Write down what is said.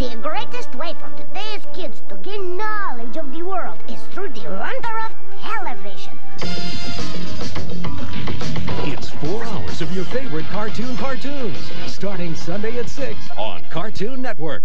The greatest way for today's kids to gain knowledge of the world is through the wonder of television. It's four hours of your favorite cartoon cartoons, starting Sunday at 6 on Cartoon Network.